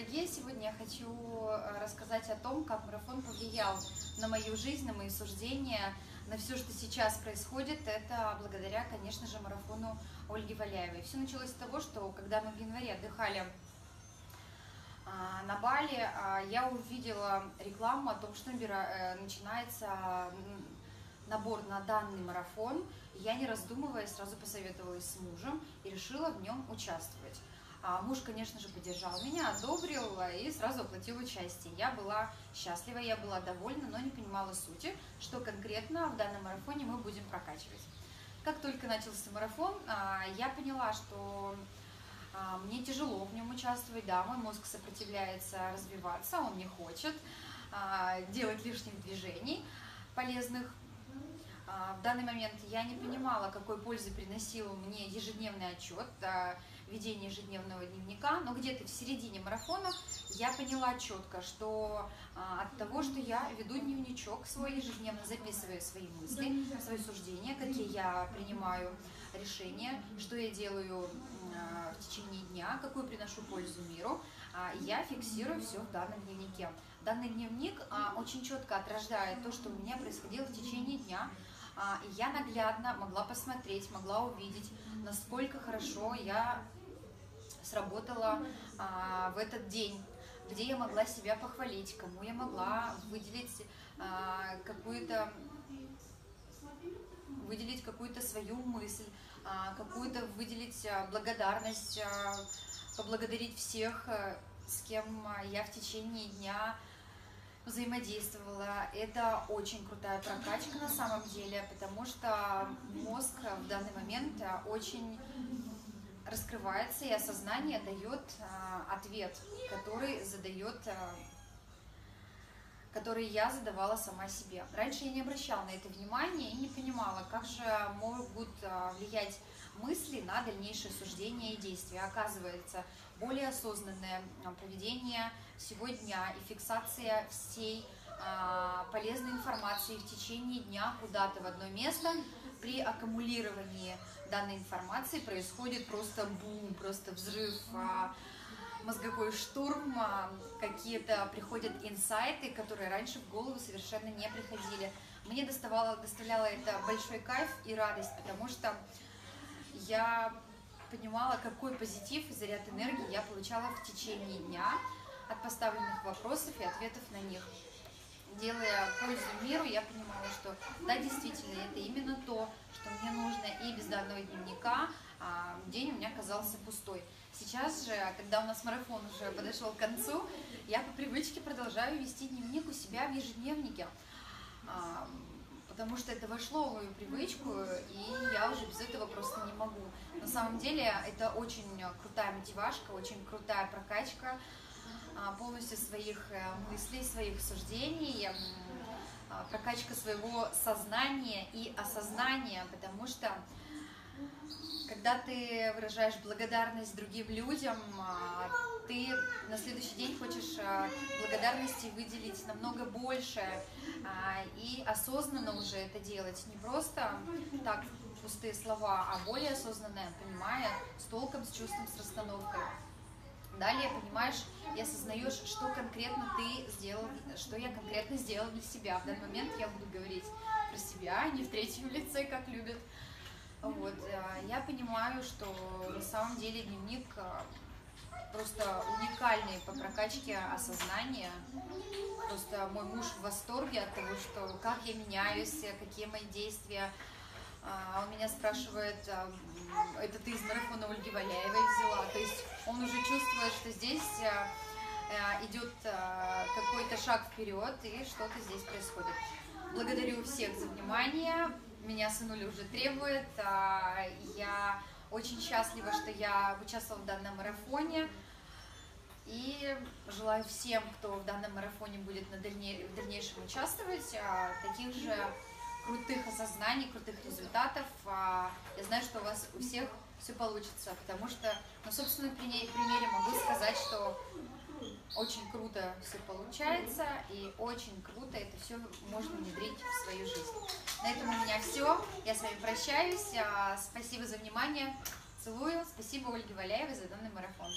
дорогие! Сегодня я хочу э, рассказать о том, как марафон повлиял на мою жизнь, на мои суждения, на все, что сейчас происходит. Это благодаря, конечно же, марафону Ольги Валяевой. Все началось с того, что когда мы в январе отдыхали а, на Бали, а, я увидела рекламу о том, что э, начинается набор на данный марафон. Я, не раздумывая, сразу посоветовалась с мужем и решила в нем участвовать. А муж, конечно же, поддержал меня, одобрил и сразу оплатил участие. Я была счастлива, я была довольна, но не понимала сути, что конкретно в данном марафоне мы будем прокачивать. Как только начался марафон, а, я поняла, что а, мне тяжело в нем участвовать, да, мой мозг сопротивляется развиваться, он не хочет а, делать лишних движений полезных. В данный момент я не понимала, какой пользы приносил мне ежедневный отчет ведения ежедневного дневника, но где-то в середине марафона я поняла четко, что а, от того, что я веду дневничок свой ежедневно, записываю свои мысли, свои суждения, какие я принимаю решения, что я делаю а, в течение дня, какую приношу пользу миру, а, я фиксирую все в данном дневнике. Данный дневник а, очень четко отражает то, что у меня происходило в течение дня, а, я наглядно могла посмотреть, могла увидеть, насколько хорошо я сработала а, в этот день, где я могла себя похвалить, кому я могла выделить а, какую-то выделить какую-то свою мысль, а, какую-то выделить а, благодарность, а, поблагодарить всех, а, с кем я в течение дня взаимодействовала. Это очень крутая прокачка на самом деле, потому что мозг в данный момент очень раскрывается, и осознание дает а, ответ, который задает, а, который я задавала сама себе. Раньше я не обращала на это внимания и не понимала, как же могут а, влиять мысли на дальнейшее суждение и действия. Оказывается, более осознанное поведение всего дня и фиксация всей полезной информации в течение дня куда-то в одно место при аккумулировании данной информации происходит просто бум, просто взрыв, а, мозговой штурм, а, какие-то приходят инсайты, которые раньше в голову совершенно не приходили. Мне доставало, доставляло это большой кайф и радость, потому что я понимала, какой позитив и заряд энергии я получала в течение дня от поставленных вопросов и ответов на них делая пользу миру, я понимала, что да, действительно, это именно то, что мне нужно, и без данного дневника день у меня казался пустой. Сейчас же, когда у нас марафон уже подошел к концу, я по привычке продолжаю вести дневник у себя в ежедневнике, а, потому что это вошло в мою привычку, и я уже без этого просто не могу. На самом деле, это очень крутая мотивашка, очень крутая прокачка, а, полностью своих э, мыслей, своих суждений, а, прокачка своего сознания и осознания, потому что когда ты выражаешь благодарность другим людям, а, ты на следующий день хочешь благодарности выделить намного больше и осознанно уже это делать, не просто так пустые слова, а более осознанное, понимая, с толком, с чувством, с расстановкой. Далее понимаешь и осознаешь, что конкретно ты сделал, что я конкретно сделала для себя. В данный момент я буду говорить про себя, а не в третьем лице, как любят. Вот. Э, я понимаю, что на самом деле дневник э, просто уникальный по прокачке осознания. Просто мой муж в восторге от того, что как я меняюсь, какие мои действия, а, он меня спрашивает, это ты из марафона Ольги Валяевой взяла? То есть он уже чувствует, что здесь идет какой-то шаг вперед и что-то здесь происходит. Благодарю всех за внимание. Меня сынуля уже требует. Я очень счастлива, что я участвовала в данном марафоне. И желаю всем, кто в данном марафоне будет на дальней, в дальнейшем участвовать, таких же крутых осознаний, крутых результатов. А, я знаю, что у вас у всех все получится, потому что на собственном примере могу сказать, что очень круто все получается и очень круто это все можно внедрить в свою жизнь. На этом у меня все. Я с вами прощаюсь. А, спасибо за внимание. Целую. Спасибо Ольге Валяевой за данный марафон.